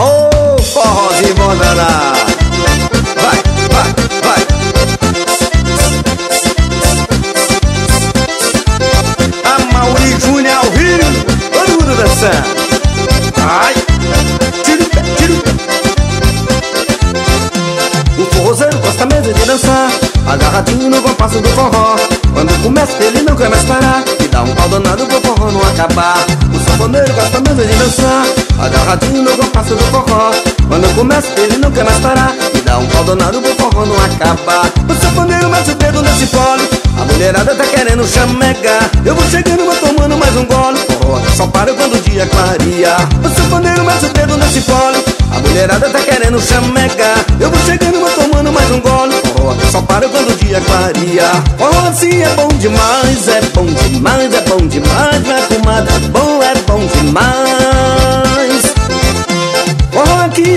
Ô, oh, forrozinho danado Vai, vai, vai. A Mauri Júnior ao Rio Todo mundo dançando. Ai. Tira o pé, tira o pé O forrozeiro gosta mesmo de dançar. Agarradinho no compasso do forró. Quando começa ele não quer mais parar. E dá um pau danado pro forró não acabar. O sanfoneiro gosta mesmo de dançar Agarradinho no compasso do forró. Quando começa ele não quer mais parar. E dá um pau danado pro forró não acabar. O sanfoneiro mete o dedo nesse pole A mulherada tá querendo chamegar Eu vou chegando, vou tomando mais um gole. Forró só para quando o dia clareia. O sanfoneiro mete o dedo nesse pole A mulherada tá querendo chamegar Eu vou chegando, vou tomando mais um gole. Forró só para quando o dia clareia. Forró assim é bom demais, é bom demais, é bom demais. Minha comadre é bom, é bom demais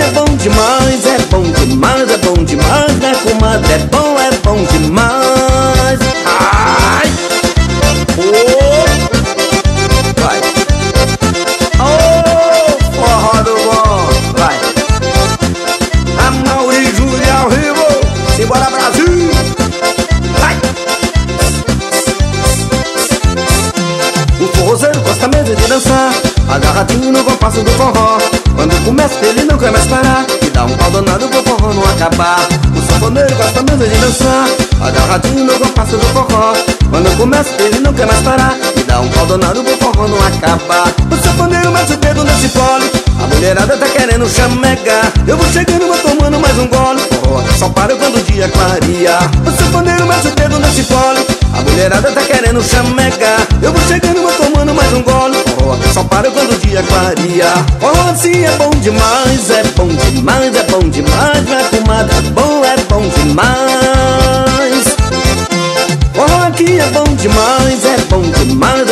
é bom demais, é bom demais, Agarradinho no compasso do forró. Quando começa ele não quer mais parar. E dá um pau danado pro forró não acabar. O sanfoneiro gosta mesmo de dançar. Agarradinho no compasso do forró. Quando começa ele não quer mais parar. E dá um pau danado pro forró não acabar. O sanfoneiro mete o dedo nesse pole A mulherada tá querendo chamegar Eu vou chegando, vou tomando mais um gole. Forró só para quando o dia clareia O sanfoneiro mete o dedo nesse pole A mulherada tá querendo chamegar Eu vou chegando, vou tomando Para quando o dia clareia Forró assim é bom demais, é bom demais, é bom demais Minha comadre é bom, é bom demais. Forró aqui é bom demais, é bom demais,